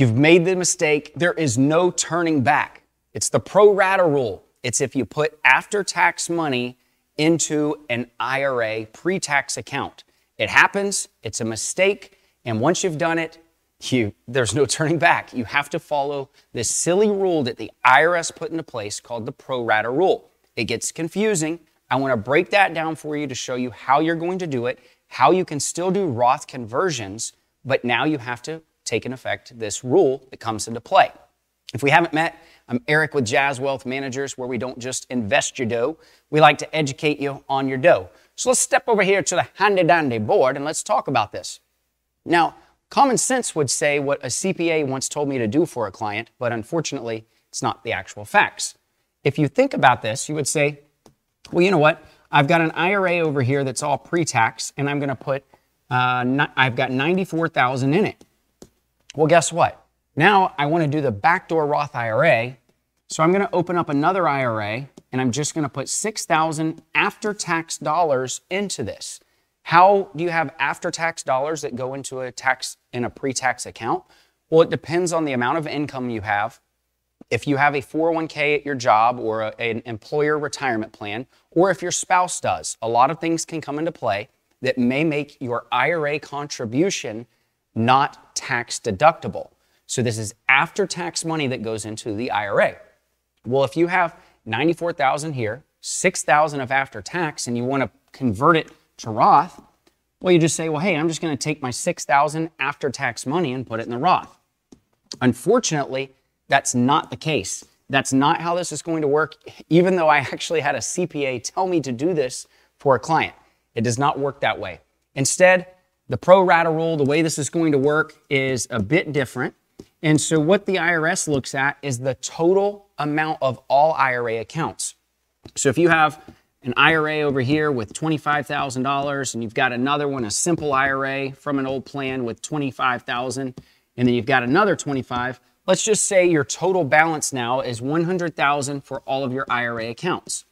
You've made the mistake. There is no turning back. It's the pro rata rule. It's if you put after tax money into an IRA pre tax account. It happens, it's a mistake, and once you've done it, you, there's no turning back. You have to follow this silly rule that the IRS put into place called the pro rata rule. It gets confusing. I want to break that down for you to show you how you're going to do it, how you can still do Roth conversions, but now you have to take in effect this rule that comes into play. If we haven't met, I'm Eric with Jazz Wealth Managers, where we don't just invest your dough, we like to educate you on your dough. So let's step over here to the handy dandy board and let's talk about this. Now, common sense would say what a CPA once told me to do for a client, but unfortunately, it's not the actual facts. If you think about this, you would say, well, you know what? I've got an IRA over here that's all pre-tax, and I'm going to put, uh, I've got 94,000 in it. Well, guess what? Now I want to do the backdoor Roth IRA, so I'm going to open up another IRA, and I'm just going to put 6,000 after-tax dollars into this. How do you have after-tax dollars that go into a tax in a pre-tax account? Well, it depends on the amount of income you have. If you have a 401k at your job or a, an employer retirement plan, or if your spouse does, a lot of things can come into play that may make your IRA contribution not tax deductible. So this is after tax money that goes into the IRA. Well, if you have 94,000 here, 6,000 of after tax and you want to convert it to Roth, well, you just say, well, hey, I'm just going to take my 6,000 after tax money and put it in the Roth. Unfortunately, that's not the case. That's not how this is going to work, even though I actually had a CPA tell me to do this for a client. It does not work that way. Instead, the pro rata rule, the way this is going to work is a bit different. And so what the IRS looks at is the total amount of all IRA accounts. So if you have an IRA over here with $25,000 and you've got another one, a simple IRA from an old plan with 25,000 and then you've got another 25, let's just say your total balance now is 100,000 for all of your IRA accounts.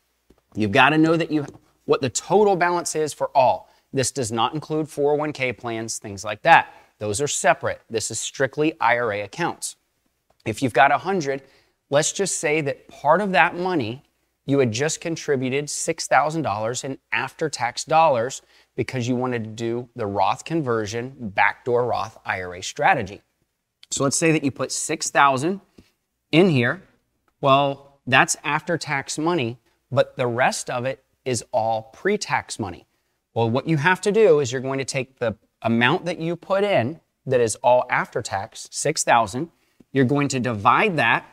You've got to know that you what the total balance is for all. This does not include 401k plans, things like that. Those are separate. This is strictly IRA accounts. If you've got 100, let's just say that part of that money you had just contributed $6,000 in after tax dollars because you wanted to do the Roth conversion backdoor Roth IRA strategy. So let's say that you put 6,000 in here. Well, that's after tax money, but the rest of it is all pre-tax money. Well, what you have to do is you're going to take the amount that you put in that is all after tax, 6,000, you're going to divide that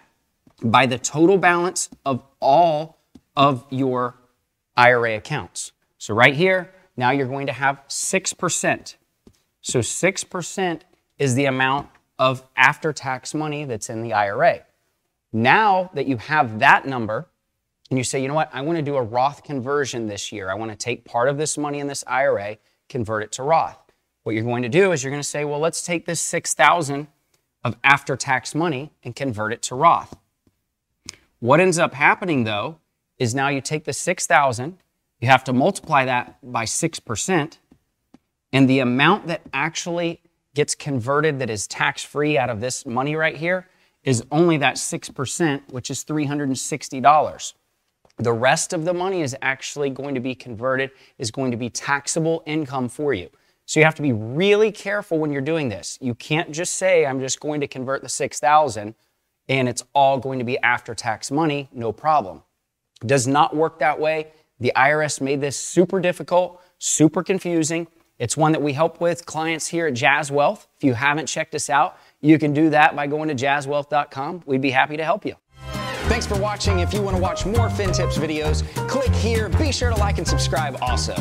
by the total balance of all of your IRA accounts. So right here, now you're going to have 6%. So 6% is the amount of after tax money that's in the IRA. Now that you have that number, and you say, you know what, I want to do a Roth conversion this year. I want to take part of this money in this IRA, convert it to Roth. What you're going to do is you're going to say, well, let's take this 6,000 of after-tax money and convert it to Roth. What ends up happening though is now you take the 6,000, you have to multiply that by 6%, and the amount that actually gets converted that is tax-free out of this money right here is only that 6%, which is $360. The rest of the money is actually going to be converted, is going to be taxable income for you. So you have to be really careful when you're doing this. You can't just say, I'm just going to convert the 6,000 and it's all going to be after tax money, no problem. Does not work that way. The IRS made this super difficult, super confusing. It's one that we help with clients here at Jazz Wealth. If you haven't checked us out, you can do that by going to jazzwealth.com. We'd be happy to help you. Thanks for watching. If you want to watch more FinTips videos, click here. Be sure to like and subscribe also.